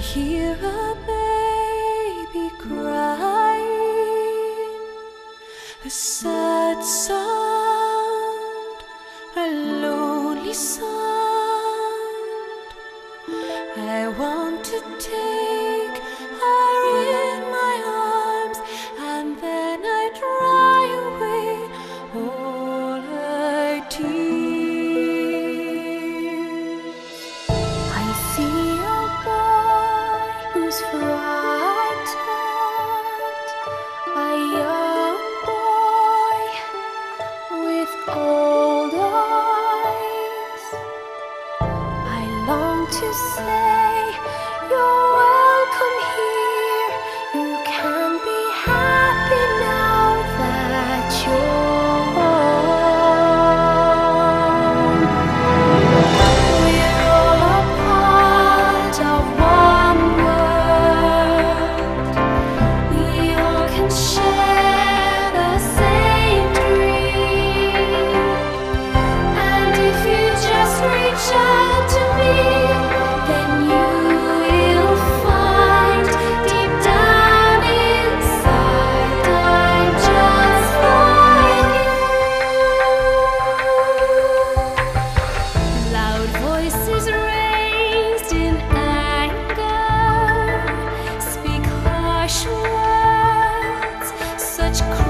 hear us. much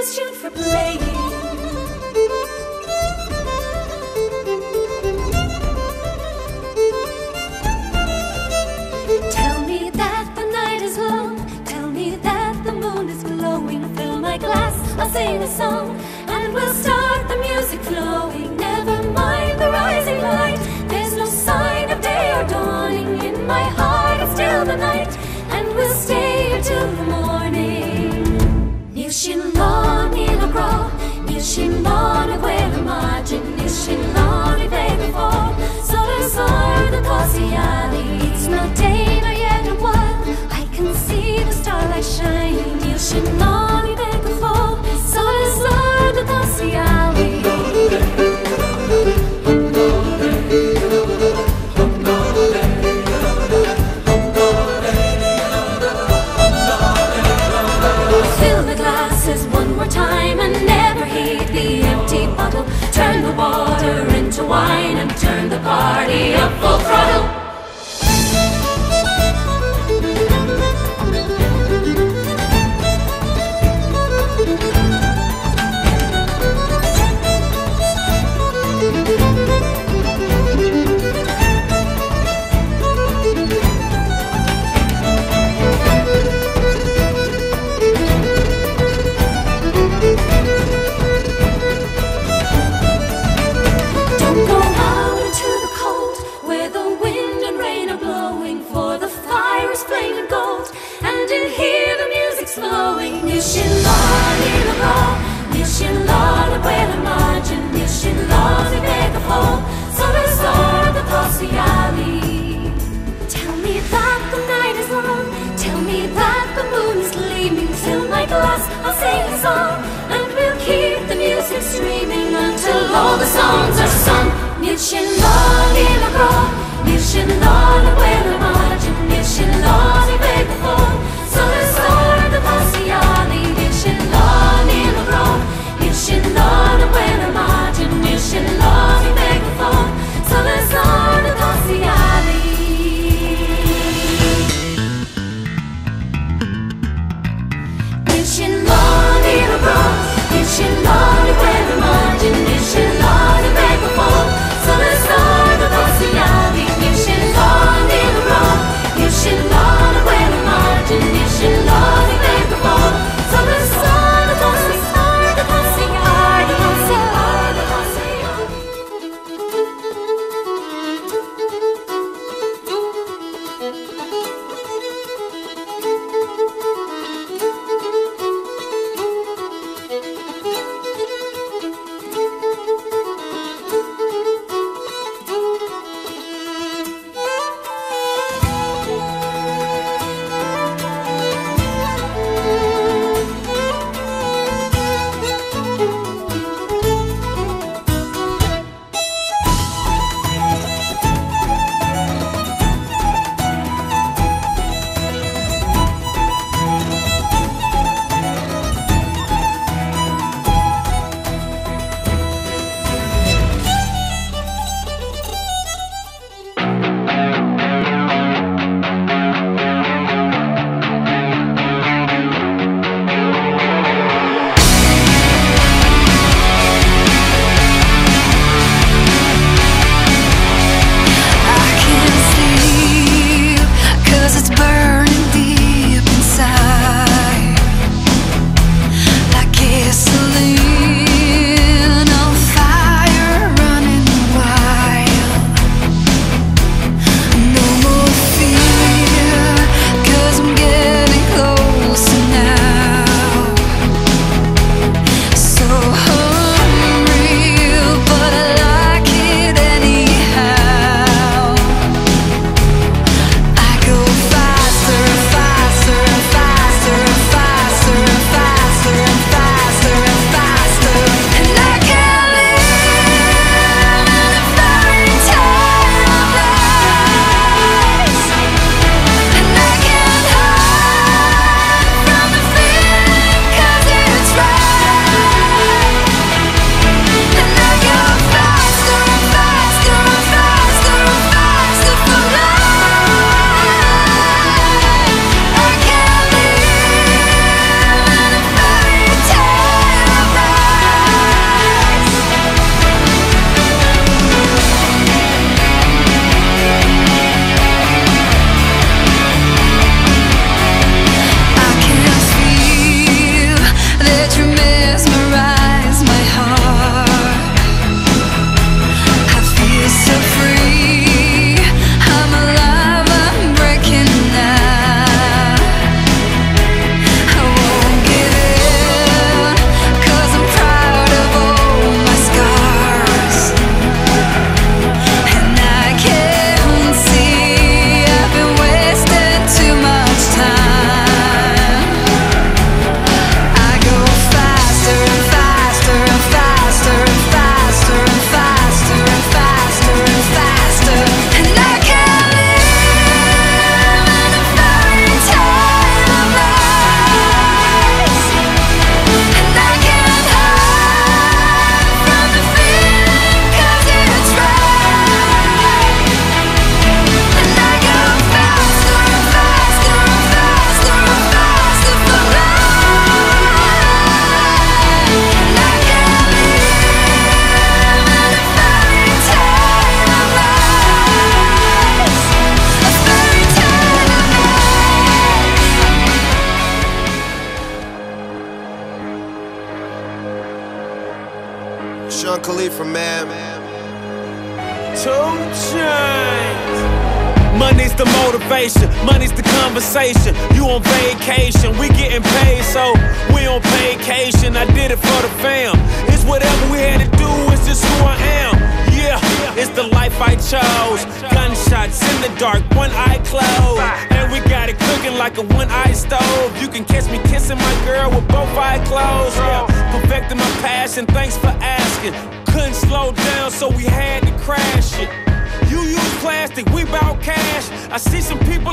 question for playing. Is she more where the margin? Is she lonely before? The cozy alley. It's not day, not yet. I can see the starlight shine. You should know. all the songs are sung. Nil in lá níl a gro, níl in lá na Khalifa, man. 2 Chainz. Money's the motivation, money's the conversation. You on vacation, we getting paid, so we on vacation. I did it for the fam. It's whatever we had to do, it's just who I am. Life I chose. Gunshots in the dark, one eye closed. And we got it cooking like a one eye stove. You can catch me kissing my girl with both eyes closed. Yeah, perfecting my passion, thanks for asking. Couldn't slow down, so we had to crash it. You use plastic, we bout cash. I see some people